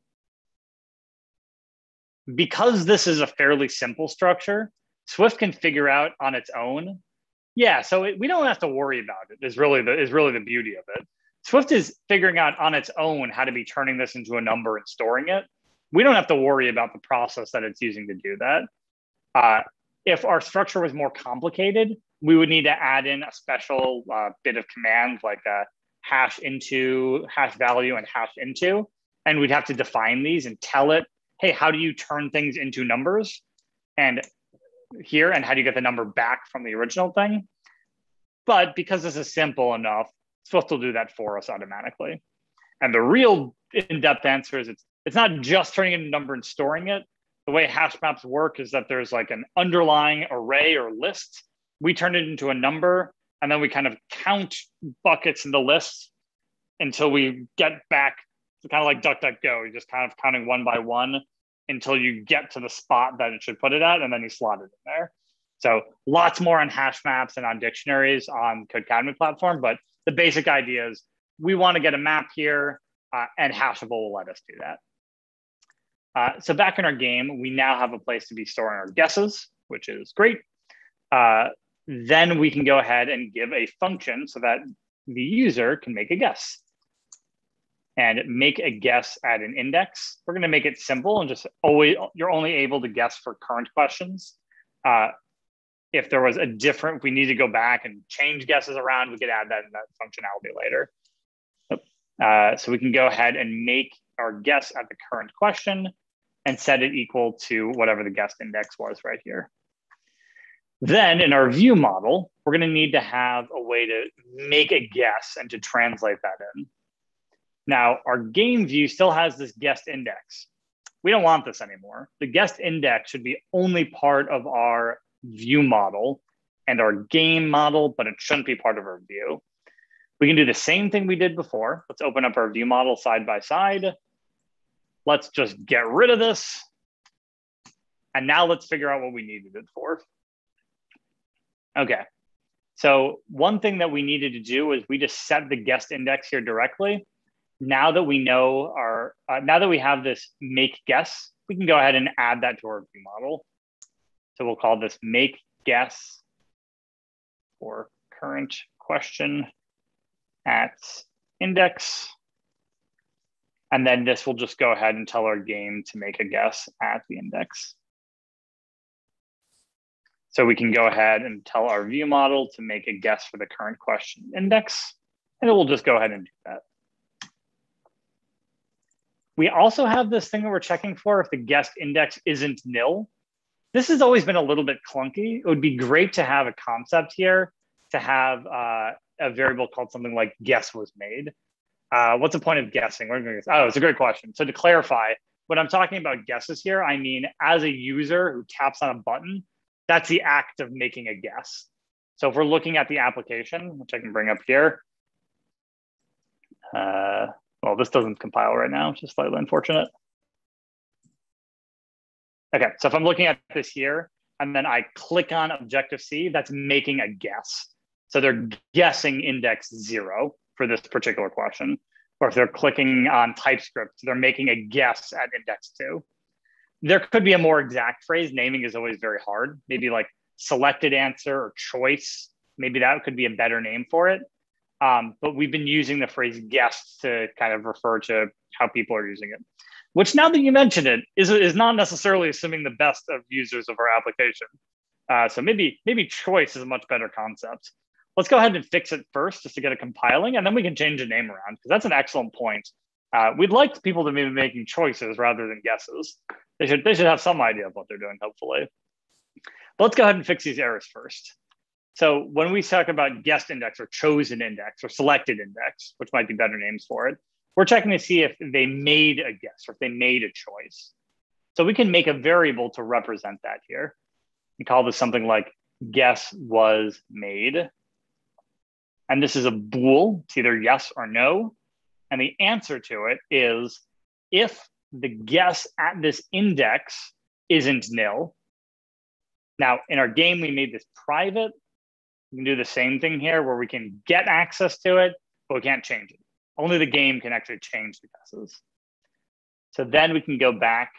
Because this is a fairly simple structure, Swift can figure out on its own. Yeah, so it, we don't have to worry about it. Is really the is really the beauty of it. Swift is figuring out on its own how to be turning this into a number and storing it. We don't have to worry about the process that it's using to do that. Uh, if our structure was more complicated, we would need to add in a special uh, bit of command like a hash into, hash value, and hash into. And we'd have to define these and tell it, hey, how do you turn things into numbers? And here, and how do you get the number back from the original thing? But because this is simple enough, Swift will do that for us automatically. And the real in-depth answer is it's it's not just turning in a number and storing it. The way hash maps work is that there's like an underlying array or list we turn it into a number and then we kind of count buckets in the list until we get back to kind of like duck duck go You're just kind of counting one by one until you get to the spot that it should put it at, and then you slot it in there. So lots more on hash maps and on dictionaries on Codecademy platform, but the basic idea is we want to get a map here, uh, and Hashable will let us do that. Uh, so back in our game, we now have a place to be storing our guesses, which is great. Uh, then we can go ahead and give a function so that the user can make a guess. And make a guess at an index. We're gonna make it simple and just always, you're only able to guess for current questions. Uh, if there was a different, we need to go back and change guesses around, we could add that in that functionality later. Uh, so we can go ahead and make our guess at the current question and set it equal to whatever the guessed index was right here. Then in our view model, we're going to need to have a way to make a guess and to translate that in. Now, our game view still has this guessed index. We don't want this anymore. The guessed index should be only part of our view model and our game model, but it shouldn't be part of our view. We can do the same thing we did before. Let's open up our view model side by side. Let's just get rid of this. And now let's figure out what we needed it for. Okay. So one thing that we needed to do is we just set the guessed index here directly. Now that we know our, uh, now that we have this make guess, we can go ahead and add that to our model. So we'll call this make guess for current question at index. And then this will just go ahead and tell our game to make a guess at the index. So we can go ahead and tell our view model to make a guess for the current question index, and it will just go ahead and do that. We also have this thing that we're checking for if the guessed index isn't nil. This has always been a little bit clunky. It would be great to have a concept here to have uh, a variable called something like guess was made. Uh, what's the point of guessing? Oh, it's a great question. So to clarify, when I'm talking about guesses here, I mean as a user who taps on a button, that's the act of making a guess. So if we're looking at the application, which I can bring up here, uh, well, this doesn't compile right now, which is slightly unfortunate. Okay, so if I'm looking at this here, and then I click on Objective-C, that's making a guess. So they're guessing index zero for this particular question. Or if they're clicking on TypeScript, they're making a guess at index two. There could be a more exact phrase. Naming is always very hard. Maybe like selected answer or choice. Maybe that could be a better name for it. Um, but we've been using the phrase guess to kind of refer to how people are using it, which now that you mention it is, is not necessarily assuming the best of users of our application. Uh, so maybe, maybe choice is a much better concept. Let's go ahead and fix it first just to get it compiling, and then we can change the name around because that's an excellent point. Uh, we'd like people to be making choices rather than guesses. They should, they should have some idea of what they're doing, hopefully. But let's go ahead and fix these errors first. So when we talk about guessed index or chosen index or selected index, which might be better names for it, we're checking to see if they made a guess or if they made a choice. So we can make a variable to represent that here. We call this something like guess was made. And this is a bool, it's either yes or no. And the answer to it is if the guess at this index isn't nil. Now, in our game, we made this private. We can do the same thing here where we can get access to it, but we can't change it. Only the game can actually change the guesses. So then we can go back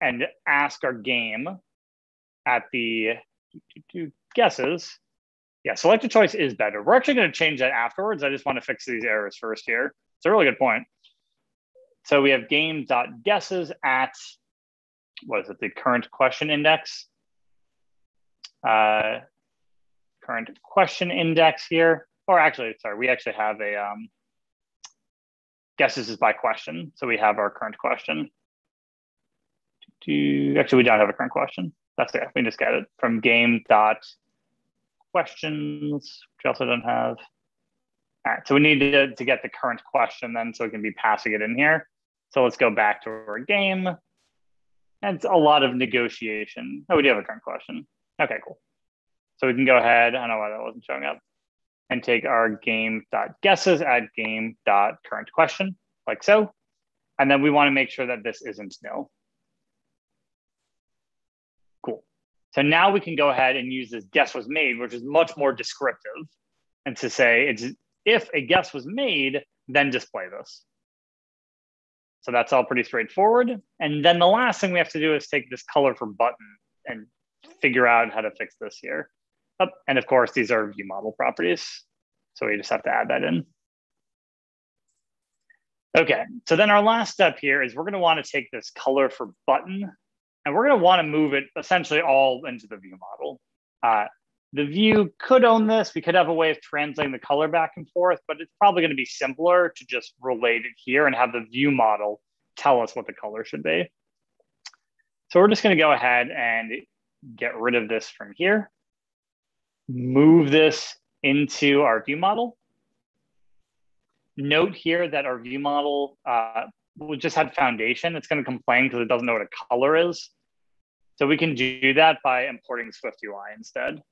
and ask our game at the guesses. Yeah, selected choice is better. We're actually going to change that afterwards. I just want to fix these errors first here. It's a really good point. So we have game.guesses at, what is it, the current question index. Uh, current question index here. Or actually, sorry, we actually have a um, guesses is by question. So we have our current question. Do, actually, we don't have a current question. That's it. We just got it from game dot questions, which we also don't have. All right, so we need to, to get the current question then so we can be passing it in here. So let's go back to our game. And it's a lot of negotiation. Oh, we do have a current question. Okay, cool. So we can go ahead, I don't know why that wasn't showing up, and take our game.guesses at game.current question, like so. And then we want to make sure that this isn't nil. Cool. So now we can go ahead and use this guess was made, which is much more descriptive. And to say it's if a guess was made, then display this. So that's all pretty straightforward. And then the last thing we have to do is take this color for button and figure out how to fix this here. Oh, and of course, these are view model properties. So we just have to add that in. Okay, so then our last step here is we're gonna wanna take this color for button and we're gonna wanna move it essentially all into the view model. Uh, the view could own this. We could have a way of translating the color back and forth, but it's probably gonna be simpler to just relate it here and have the view model tell us what the color should be. So we're just gonna go ahead and get rid of this from here move this into our view model. Note here that our view model uh, just had foundation. It's going to complain because it doesn't know what a color is. So we can do that by importing SwiftUI instead.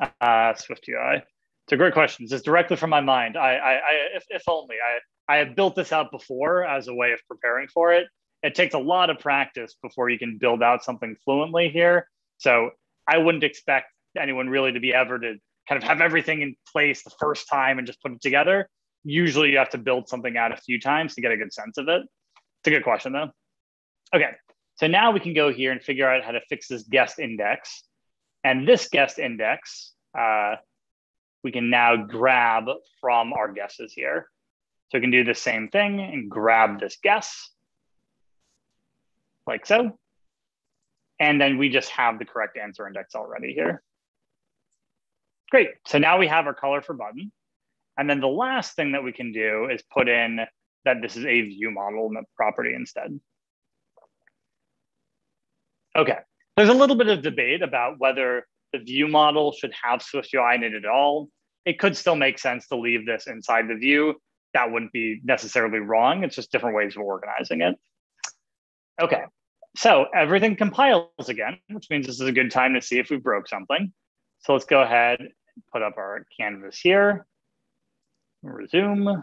Uh, SwiftUI. It's a great question. This is directly from my mind. I, I, I if, if only I, I have built this out before as a way of preparing for it. It takes a lot of practice before you can build out something fluently here. So I wouldn't expect anyone really to be ever to kind of have everything in place the first time and just put it together. Usually you have to build something out a few times to get a good sense of it. It's a good question though. Okay, so now we can go here and figure out how to fix this guessed index. And this guessed index, uh, we can now grab from our guesses here. So we can do the same thing and grab this guess like so. And then we just have the correct answer index already here. Great, so now we have our color for button. And then the last thing that we can do is put in that this is a view model property instead. Okay, there's a little bit of debate about whether the view model should have SwiftUI in it at all. It could still make sense to leave this inside the view. That wouldn't be necessarily wrong. It's just different ways of organizing it. Okay, so everything compiles again, which means this is a good time to see if we broke something. So let's go ahead and put up our canvas here, resume,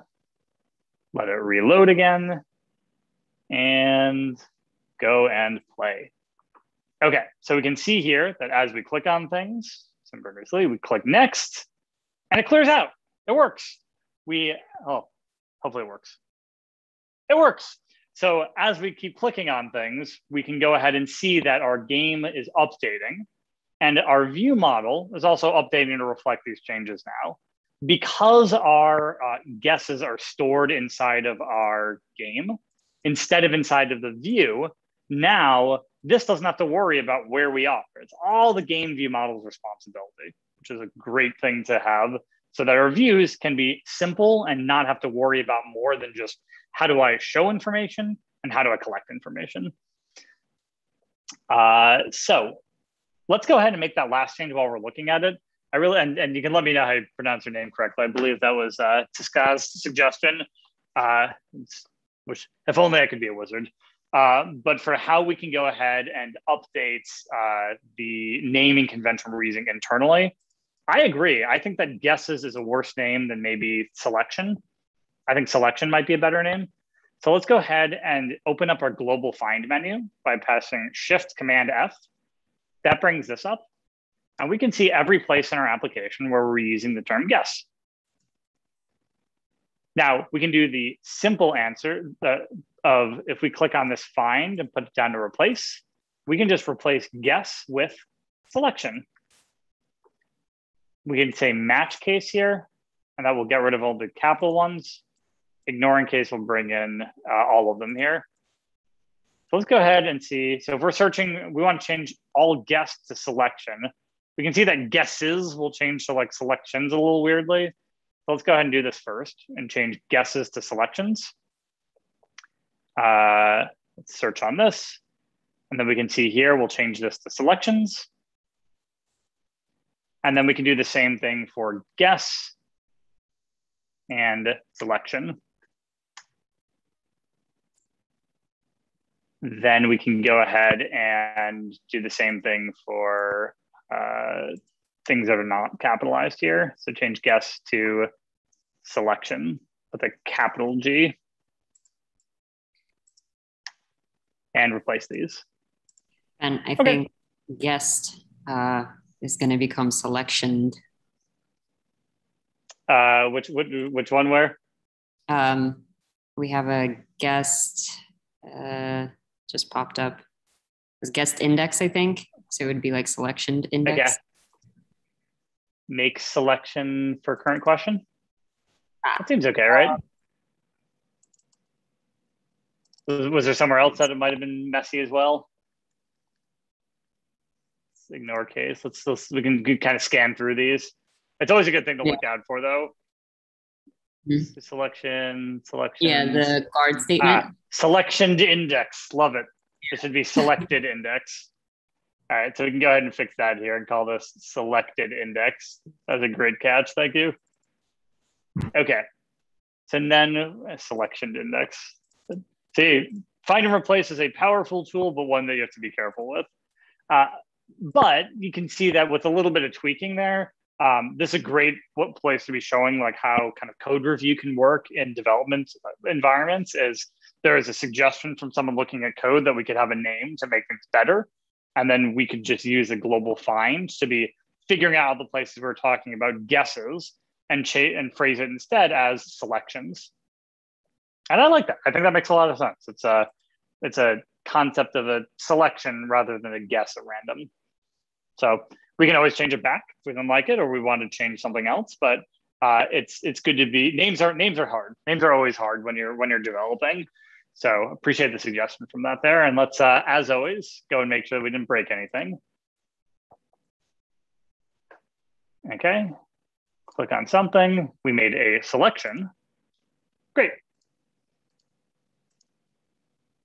let it reload again, and go and play. Okay, so we can see here that as we click on things, synchronously, we click next, and it clears out. It works. We, oh, hopefully it works. It works. So as we keep clicking on things, we can go ahead and see that our game is updating and our view model is also updating to reflect these changes now. Because our uh, guesses are stored inside of our game, instead of inside of the view, now this doesn't have to worry about where we are. It's all the game view model's responsibility, which is a great thing to have so that our views can be simple and not have to worry about more than just how do I show information and how do I collect information. Uh, so let's go ahead and make that last change while we're looking at it. I really, and, and you can let me know how you pronounce your name correctly. I believe that was uh, Tiska's suggestion, uh, which if only I could be a wizard. Uh, but for how we can go ahead and update uh, the naming convention we're using internally, I agree. I think that guesses is a worse name than maybe selection. I think selection might be a better name. So let's go ahead and open up our global find menu by pressing Shift Command F. That brings this up. And we can see every place in our application where we're using the term guess. Now we can do the simple answer of if we click on this find and put it down to replace, we can just replace guess with selection. We can say match case here, and that will get rid of all the capital ones. Ignoring case will bring in uh, all of them here. So let's go ahead and see. So if we're searching, we want to change all guess to selection. We can see that guesses will change to like selections a little weirdly. So let's go ahead and do this first and change guesses to selections. Uh, let's search on this. And then we can see here, we'll change this to selections. And then we can do the same thing for guess and selection. Then we can go ahead and do the same thing for uh, things that are not capitalized here. So change guess to selection with a capital G. and replace these. And I okay. think guessed uh, is going to become selectioned. Uh, which, which which one? Where? Um, we have a guessed uh, just popped up. It's guessed index, I think. So it would be like selection index. Okay. Make selection for current question. Ah. That seems okay, right? Was, was there somewhere else that it might have been messy as well? Let's ignore case. Let's, let's we can kind of scan through these. It's always a good thing to yeah. look out for, though. Mm-hmm. Selection, selection. Yeah, the guard statement. Ah, selection index. Love it. It should be selected *laughs* index. All right, so we can go ahead and fix that here and call this selected index. That's a great catch. Thank you. Okay. So then selection index. See, find and replace is a powerful tool, but one that you have to be careful with. Uh, but you can see that with a little bit of tweaking there, um, this is a great place to be showing like how kind of code review can work in development environments is there is a suggestion from someone looking at code that we could have a name to make things better. And then we could just use a global find to be figuring out the places we're talking about guesses and, cha- and phrase it instead as selections and I like that. I think that makes a lot of sense. It's a it's a concept of a selection rather than a guess at random. So we can always change it back if we don't like it or we want to change something else. But uh, it's it's good to be names are names are hard. Names are always hard when you're when you're developing. So appreciate the suggestion from that there. And let's, uh, as always, go and make sure we didn't break anything. Okay, click on something. We made a selection. Great.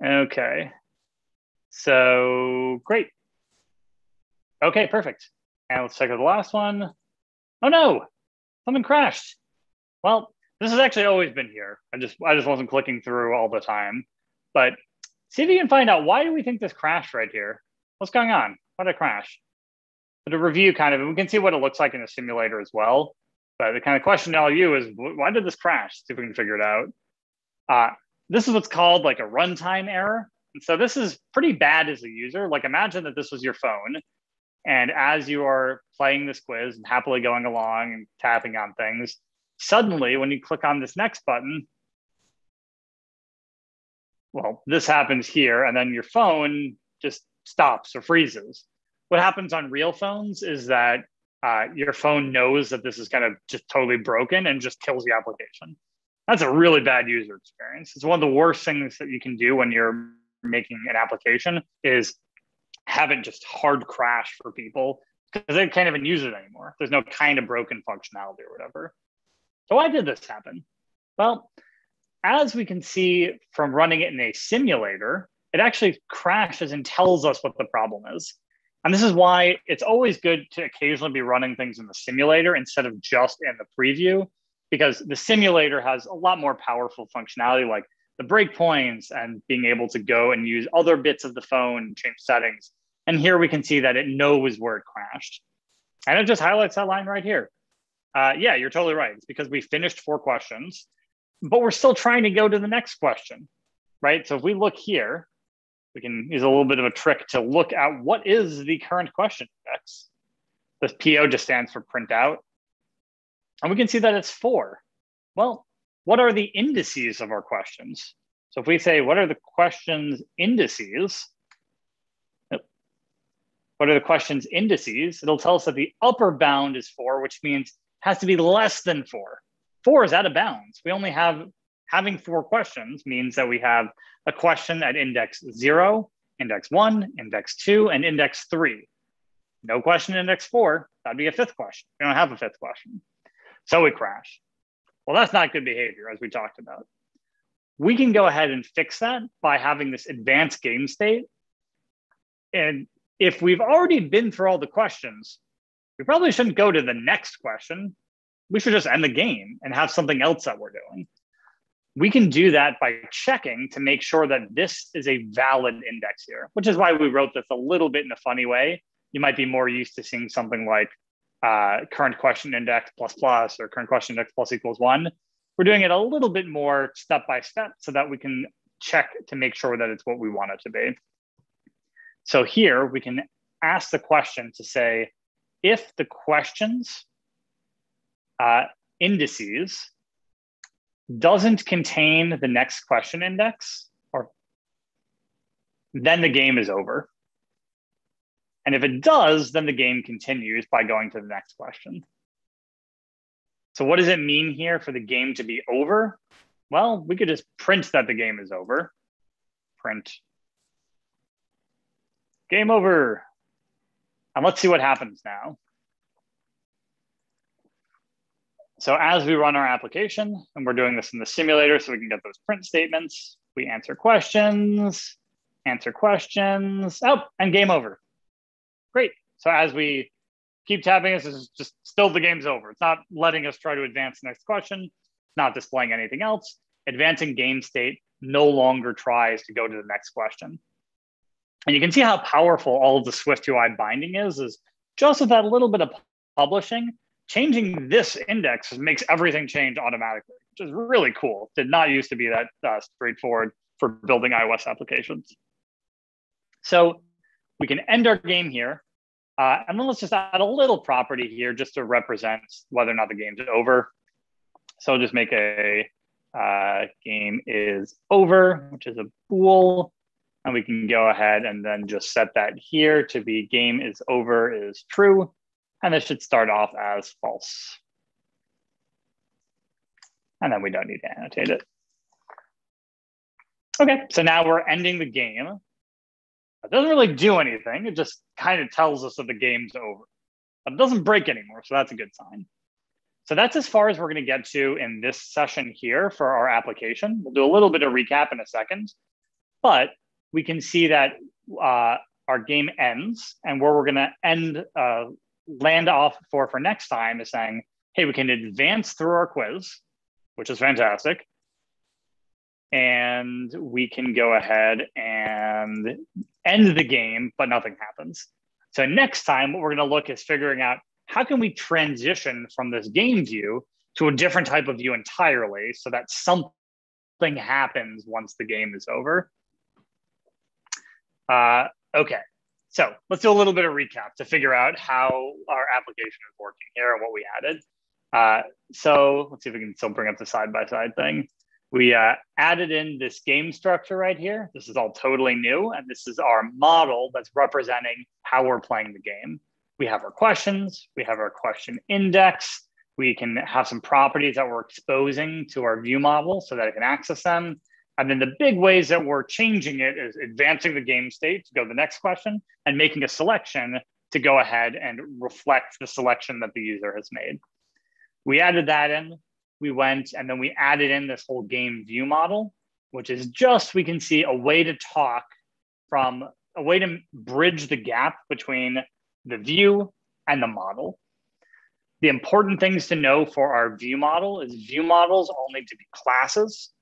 Okay, so great. Okay, perfect. And let's check out the last one. Oh no, something crashed. Well, this has actually always been here. I just I just wasn't clicking through all the time. But see if you can find out why do we think this crashed right here? What's going on? Why did it crash? But a review kind of, and we can see what it looks like in a simulator as well. But the kind of question to all you is, why did this crash? See if we can figure it out. Uh, this is what's called like a runtime error. And so this is pretty bad as a user. Like imagine that this was your phone and as you are playing this quiz and happily going along and tapping on things, suddenly when you click on this next button, well, this happens here, and then your phone just stops or freezes. What happens on real phones is that uh, your phone knows that this is kind of just totally broken and just kills the application. That's a really bad user experience. It's one of the worst things that you can do when you're making an application is have it just hard crash for people because they can't even use it anymore. There's no kind of broken functionality or whatever. So why did this happen? Well, as we can see from running it in a simulator, it actually crashes and tells us what the problem is. And this is why it's always good to occasionally be running things in the simulator instead of just in the preview, because the simulator has a lot more powerful functionality like the breakpoints and being able to go and use other bits of the phone, change settings. And here we can see that it knows where it crashed. And it just highlights that line right here. Uh, yeah, you're totally right. It's because we finished four questions, but we're still trying to go to the next question, right? So if we look here, we can use a little bit of a trick to look at what is the current question index. This PO just stands for print out. And we can see that it's four. Well, what are the indices of our questions? So if we say, what are the questions indices? What are the questions indices? It'll tell us that the upper bound is four, which means has to be less than four. Four is out of bounds. We only have, having four questions means that we have a question at index zero, index one, index two, and index three. No question index four, that'd be a fifth question. We don't have a fifth question. So we crash. Well, that's not good behavior, as we talked about. We can go ahead and fix that by having this advanced game state. And if we've already been through all the questions, we probably shouldn't go to the next question. We should just end the game and have something else that we're doing. We can do that by checking to make sure that this is a valid index here, which is why we wrote this a little bit in a funny way. You might be more used to seeing something like uh, current question index plus plus or current question index plus equals one. We're doing it a little bit more step by step so that we can check to make sure that it's what we want it to be. So here we can ask the question to say, if the questions uh, indices doesn't contain the next question index, or then the game is over. And if it does, then the game continues by going to the next question. So what does it mean here for the game to be over? Well, we could just print that the game is over. Print game over. And let's see what happens now. So as we run our application, and we're doing this in the simulator so we can get those print statements, we answer questions, answer questions, oh, and game over. Great. So as we keep tapping, this is just still the game's over. It's not letting us try to advance the next question, not displaying anything else. Advancing game state no longer tries to go to the next question. And you can see how powerful all of the SwiftUI binding is, is just with that little bit of publishing, changing this index makes everything change automatically, which is really cool. Did not used to be that uh, straightforward for building iOS applications. So we can end our game here. Uh, and then let's just add a little property here just to represent whether or not the game's over. So just make a uh, game is over, which is a bool. And we can go ahead and then just set that here to be game is over is true. And this should start off as false. And then we don't need to annotate it. Okay, so now we're ending the game. It doesn't really do anything. It just kind of tells us that the game's over. But it doesn't break anymore, so that's a good sign. So that's as far as we're going to get to in this session here for our application. We'll do a little bit of recap in a second, but we can see that uh, our game ends and where we're going to end, uh, land off for for next time is saying, hey, we can advance through our quiz, which is fantastic. And we can go ahead and end the game, but nothing happens. So next time, what we're going to look is figuring out how can we transition from this game view to a different type of view entirely so that something happens once the game is over. Uh, okay, so let's do a little bit of recap to figure out how our application is working here and what we added. Uh, so let's see if we can still bring up the side-by-side -side thing. We uh, added in this game structure right here. This is all totally new, and this is our model that's representing how we're playing the game. We have our questions, we have our question index, we can have some properties that we're exposing to our view model so that it can access them. And then the big ways that we're changing it is advancing the game state to go to the next question and making a selection to go ahead and reflect the selection that the user has made. We added that in. We went and then we added in this whole game view model, which is just, we can see a way to talk from a way to bridge the gap between the view and the model. The important things to know for our view model is view models all need to be classes.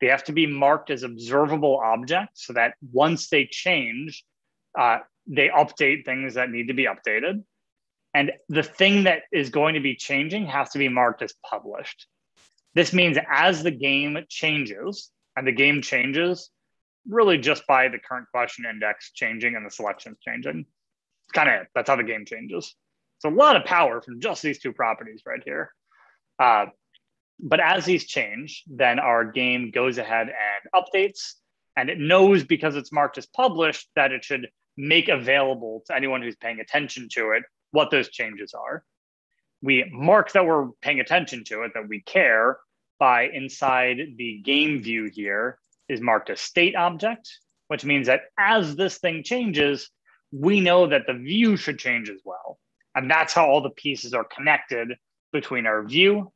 They have to be marked as observable objects so that once they change, uh, they update things that need to be updated. And the thing that is going to be changing has to be marked as published. This means as the game changes, and the game changes really just by the current question index changing and the selections changing. It's kind of. That's how the game changes. It's a lot of power from just these two properties right here. Uh, but as these change, then our game goes ahead and updates, and it knows because it's marked as published that it should make available to anyone who's paying attention to it what those changes are. We mark that we're paying attention to it, that we care by inside the game view here is marked a state object, which means that as this thing changes, we know that the view should change as well. And that's how all the pieces are connected between our view,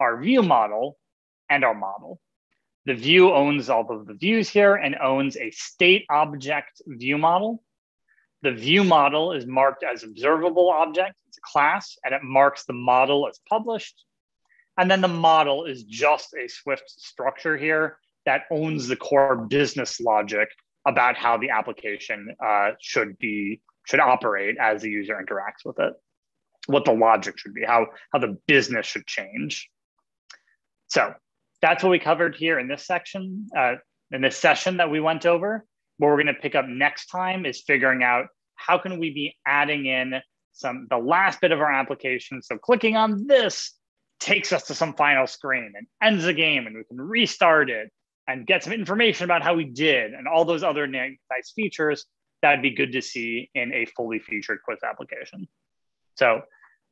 our view model, and our model. The view owns all of the views here and owns a state object view model the view model is marked as observable object. It's a class and it marks the model as published. And then the model is just a Swift structure here that owns the core business logic about how the application uh, should be should operate as the user interacts with it, what the logic should be, how how the business should change. So that's what we covered here in this section, uh, in this session that we went over. What we're going to pick up next time is figuring out how can we be adding in some the last bit of our application. So clicking on this takes us to some final screen and ends the game, and we can restart it and get some information about how we did and all those other nice features that'd be good to see in a fully featured quiz application. So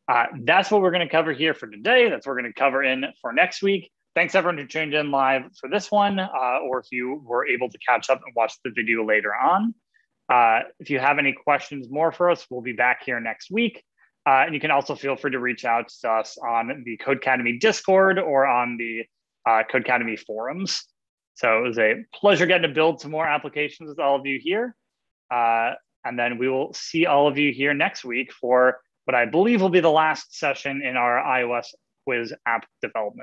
uh, that's what we're going to cover here for today. That's what we're going to cover in for next week. Thanks everyone who tuned in live for this one, uh, or if you were able to catch up and watch the video later on. Uh, if you have any questions more for us, we'll be back here next week. Uh, and you can also feel free to reach out to us on the Codecademy Discord or on the uh, Codecademy forums. So it was a pleasure getting to build some more applications with all of you here. Uh, and then we will see all of you here next week for what I believe will be the last session in our iOS quiz app development.